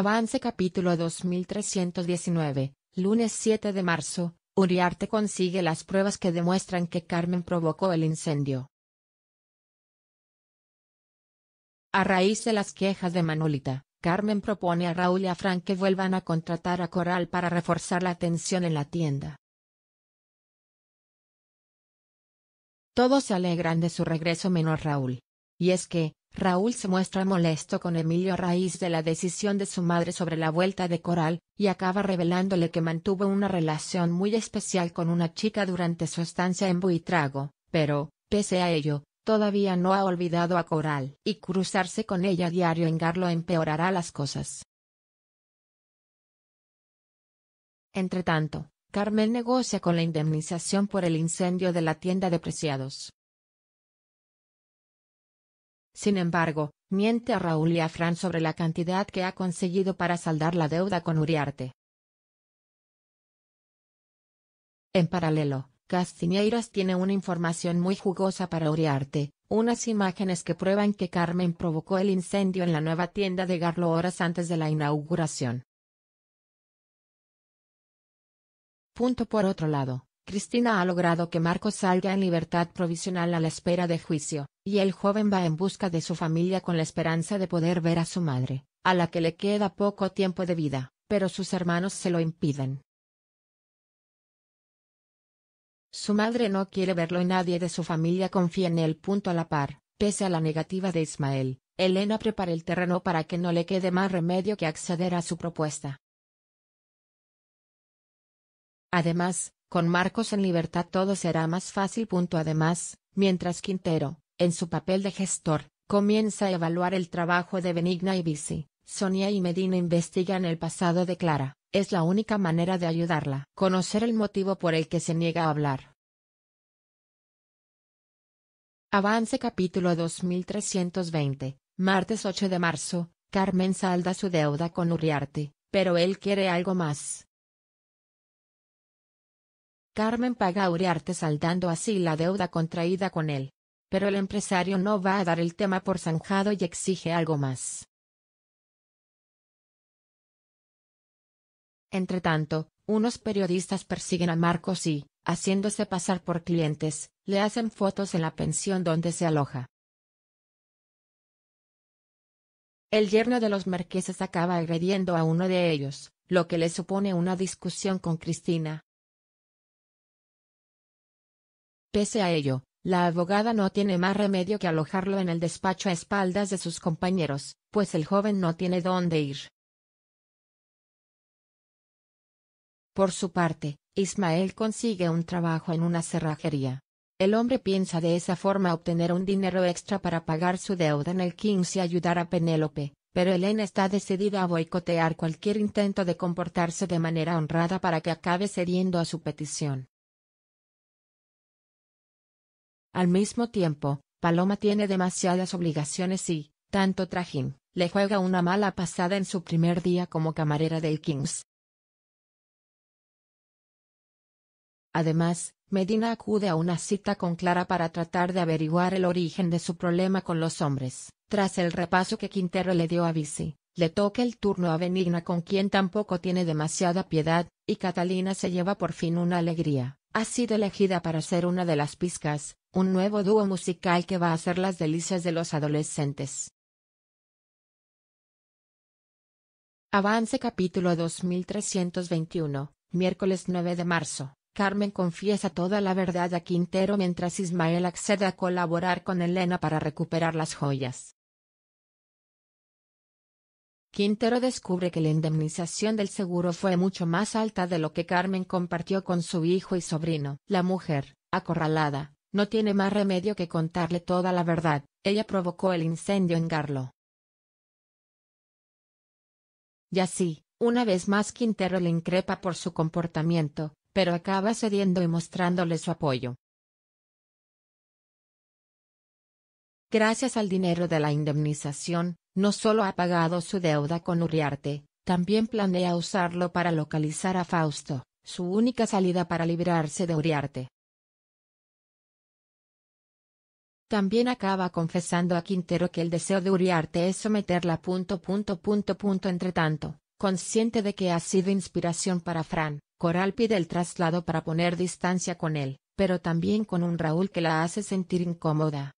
Avance capítulo 2319, lunes 7 de marzo, Uriarte consigue las pruebas que demuestran que Carmen provocó el incendio. A raíz de las quejas de Manolita, Carmen propone a Raúl y a Frank que vuelvan a contratar a Coral para reforzar la atención en la tienda. Todos se alegran de su regreso menos Raúl. Y es que, Raúl se muestra molesto con Emilio a raíz de la decisión de su madre sobre la vuelta de Coral, y acaba revelándole que mantuvo una relación muy especial con una chica durante su estancia en Buitrago, pero, pese a ello, todavía no ha olvidado a Coral. Y cruzarse con ella diario en Garlo empeorará las cosas. Entretanto, Carmen negocia con la indemnización por el incendio de la tienda de Preciados. Sin embargo, miente a Raúl y a Fran sobre la cantidad que ha conseguido para saldar la deuda con Uriarte. En paralelo, Castiñeiras tiene una información muy jugosa para Uriarte, unas imágenes que prueban que Carmen provocó el incendio en la nueva tienda de Garlo horas antes de la inauguración. Punto por otro lado, Cristina ha logrado que Marcos salga en libertad provisional a la espera de juicio, y el joven va en busca de su familia con la esperanza de poder ver a su madre, a la que le queda poco tiempo de vida, pero sus hermanos se lo impiden. Su madre no quiere verlo y nadie de su familia confía en él. Punto a la par, pese a la negativa de Ismael, Elena prepara el terreno para que no le quede más remedio que acceder a su propuesta. Además, con Marcos en libertad todo será más fácil. Además, mientras Quintero, en su papel de gestor, comienza a evaluar el trabajo de Benigna y Bici, Sonia y Medina investigan el pasado de Clara, es la única manera de ayudarla. Conocer el motivo por el que se niega a hablar. Avance capítulo 2320, martes 8 de marzo, Carmen salda su deuda con Uriarte, pero él quiere algo más. Carmen paga a Uriarte saldando así la deuda contraída con él. Pero el empresario no va a dar el tema por zanjado y exige algo más. Entretanto, unos periodistas persiguen a Marcos y, haciéndose pasar por clientes, le hacen fotos en la pensión donde se aloja. El yerno de los marqueses acaba agrediendo a uno de ellos, lo que le supone una discusión con Cristina, Pese a ello, la abogada no tiene más remedio que alojarlo en el despacho a espaldas de sus compañeros, pues el joven no tiene dónde ir. Por su parte, Ismael consigue un trabajo en una cerrajería. El hombre piensa de esa forma obtener un dinero extra para pagar su deuda en el Kings y ayudar a Penélope, pero Elena está decidida a boicotear cualquier intento de comportarse de manera honrada para que acabe cediendo a su petición. Al mismo tiempo, Paloma tiene demasiadas obligaciones y, tanto trajín, le juega una mala pasada en su primer día como camarera del Kings. Además, Medina acude a una cita con Clara para tratar de averiguar el origen de su problema con los hombres. Tras el repaso que Quintero le dio a Bici, le toca el turno a Benigna con quien tampoco tiene demasiada piedad, y Catalina se lleva por fin una alegría. Ha sido elegida para ser una de las pizcas, un nuevo dúo musical que va a ser las delicias de los adolescentes. Avance capítulo 2321, miércoles 9 de marzo. Carmen confiesa toda la verdad a Quintero mientras Ismael accede a colaborar con Elena para recuperar las joyas. Quintero descubre que la indemnización del seguro fue mucho más alta de lo que Carmen compartió con su hijo y sobrino. La mujer, acorralada, no tiene más remedio que contarle toda la verdad, ella provocó el incendio en Garlo. Y así, una vez más Quintero le increpa por su comportamiento, pero acaba cediendo y mostrándole su apoyo. Gracias al dinero de la indemnización, no solo ha pagado su deuda con Uriarte, también planea usarlo para localizar a Fausto, su única salida para librarse de Uriarte. También acaba confesando a Quintero que el deseo de Uriarte es someterla. Punto, punto, punto. Entre tanto, consciente de que ha sido inspiración para Fran, Coral pide el traslado para poner distancia con él, pero también con un Raúl que la hace sentir incómoda.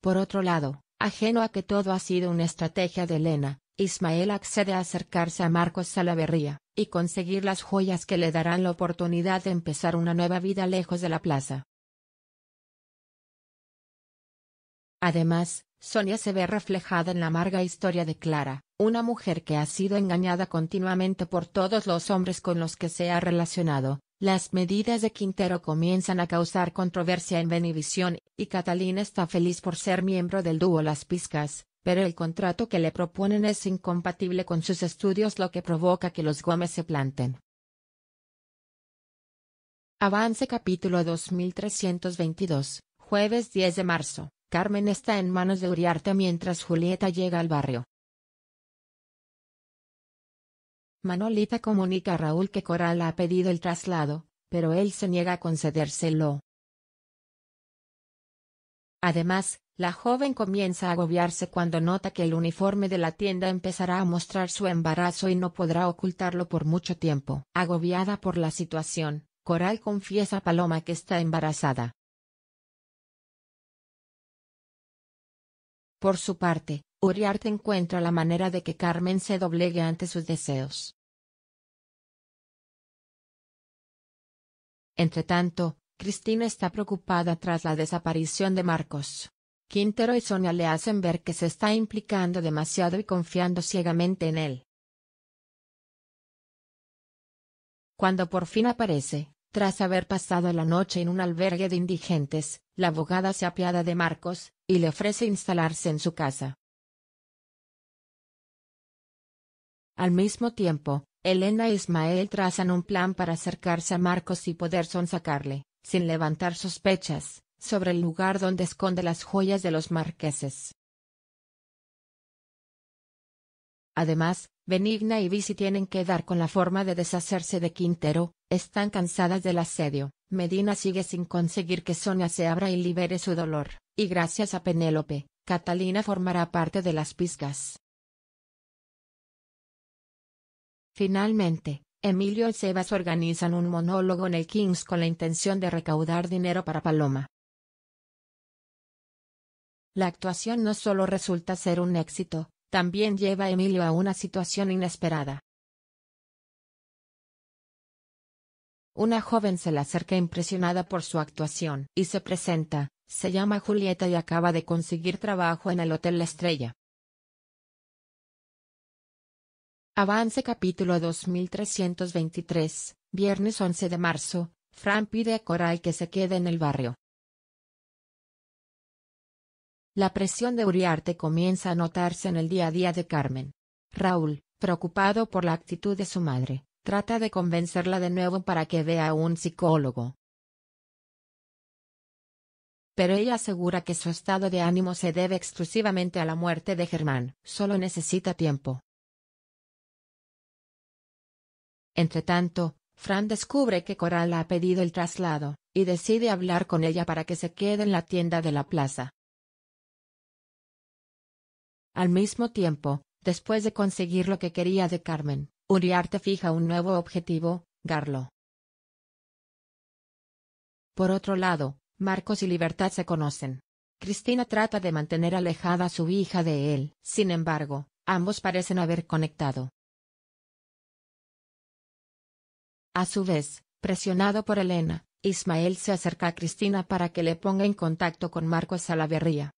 Por otro lado, ajeno a que todo ha sido una estrategia de Elena, Ismael accede a acercarse a Marcos Salaverría, y conseguir las joyas que le darán la oportunidad de empezar una nueva vida lejos de la plaza. Además, Sonia se ve reflejada en la amarga historia de Clara, una mujer que ha sido engañada continuamente por todos los hombres con los que se ha relacionado. Las medidas de Quintero comienzan a causar controversia en Venevisión, y Catalina está feliz por ser miembro del dúo Las Piscas, pero el contrato que le proponen es incompatible con sus estudios lo que provoca que los Gómez se planten. Avance capítulo 2322, jueves 10 de marzo. Carmen está en manos de Uriarte mientras Julieta llega al barrio. Manolita comunica a Raúl que Coral ha pedido el traslado, pero él se niega a concedérselo. Además, la joven comienza a agobiarse cuando nota que el uniforme de la tienda empezará a mostrar su embarazo y no podrá ocultarlo por mucho tiempo. Agobiada por la situación, Coral confiesa a Paloma que está embarazada. Por su parte, Uriarte encuentra la manera de que Carmen se doblegue ante sus deseos. Entretanto, Cristina está preocupada tras la desaparición de Marcos. Quintero y Sonia le hacen ver que se está implicando demasiado y confiando ciegamente en él. Cuando por fin aparece, tras haber pasado la noche en un albergue de indigentes, la abogada se apiada de Marcos, y le ofrece instalarse en su casa. Al mismo tiempo, Elena e Ismael trazan un plan para acercarse a Marcos y poder sonsacarle, sin levantar sospechas, sobre el lugar donde esconde las joyas de los marqueses. Además, Benigna y Visi tienen que dar con la forma de deshacerse de Quintero, están cansadas del asedio, Medina sigue sin conseguir que Sonia se abra y libere su dolor, y gracias a Penélope, Catalina formará parte de las piscas. Finalmente, Emilio y Sebas organizan un monólogo en el Kings con la intención de recaudar dinero para Paloma. La actuación no solo resulta ser un éxito, también lleva a Emilio a una situación inesperada. Una joven se le acerca impresionada por su actuación y se presenta, se llama Julieta y acaba de conseguir trabajo en el Hotel La Estrella. Avance capítulo 2323, viernes 11 de marzo, Fran pide a Coral que se quede en el barrio. La presión de Uriarte comienza a notarse en el día a día de Carmen. Raúl, preocupado por la actitud de su madre, trata de convencerla de nuevo para que vea a un psicólogo. Pero ella asegura que su estado de ánimo se debe exclusivamente a la muerte de Germán, solo necesita tiempo. Entretanto, Fran descubre que Coral ha pedido el traslado, y decide hablar con ella para que se quede en la tienda de la plaza. Al mismo tiempo, después de conseguir lo que quería de Carmen, Uriarte fija un nuevo objetivo, Garlo. Por otro lado, Marcos y Libertad se conocen. Cristina trata de mantener alejada a su hija de él, sin embargo, ambos parecen haber conectado. A su vez, presionado por Elena, Ismael se acerca a Cristina para que le ponga en contacto con Marcos Salaverría.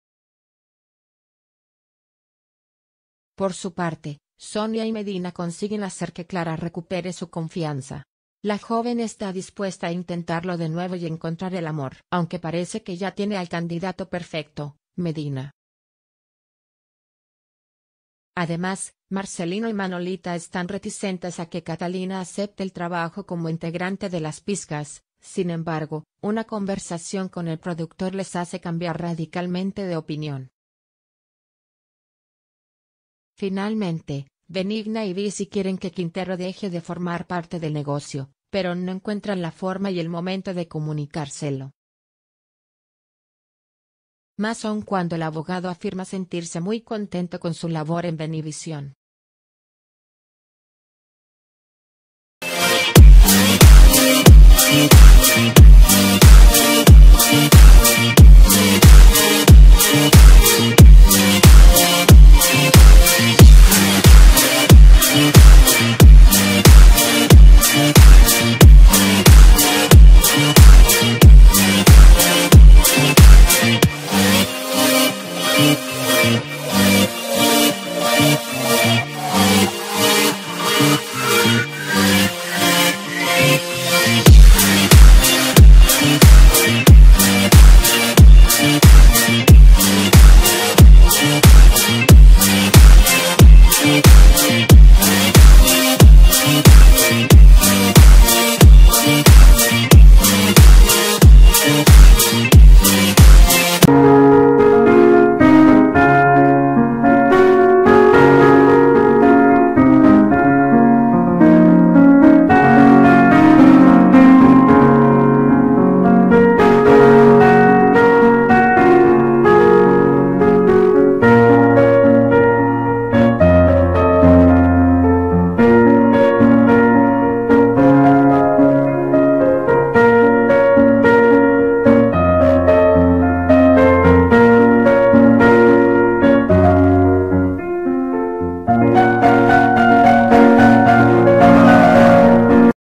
Por su parte, Sonia y Medina consiguen hacer que Clara recupere su confianza. La joven está dispuesta a intentarlo de nuevo y encontrar el amor, aunque parece que ya tiene al candidato perfecto, Medina. Además, Marcelino y Manolita están reticentes a que Catalina acepte el trabajo como integrante de las Piscas, sin embargo, una conversación con el productor les hace cambiar radicalmente de opinión. Finalmente, Benigna y Visi quieren que Quintero deje de formar parte del negocio, pero no encuentran la forma y el momento de comunicárselo. Más aún cuando el abogado afirma sentirse muy contento con su labor en Benivisión.